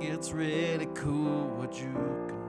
it's really cool what you can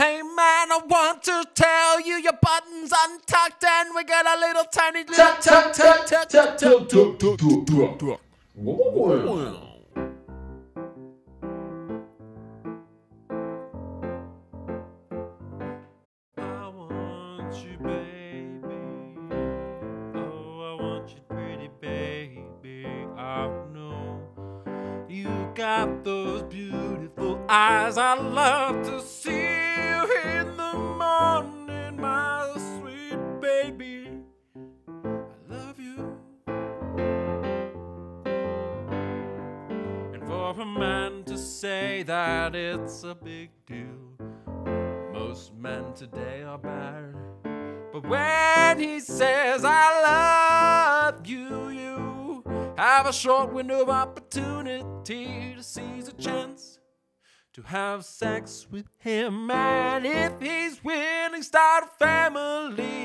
Hey man, I want to tell you your button's untucked and we got a little tiny little tuck tuck tuck tuck tuck tuck tuck tuck. I want you, baby. Oh, I want you, pretty baby. I know you got those beautiful eyes. I love to see for a man to say that it's a big deal. Most men today are bad. But when he says, I love you, you have a short window of opportunity to seize a chance to have sex with him. And if he's willing, start a family.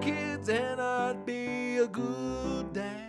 Kids, and I'd be a good dad.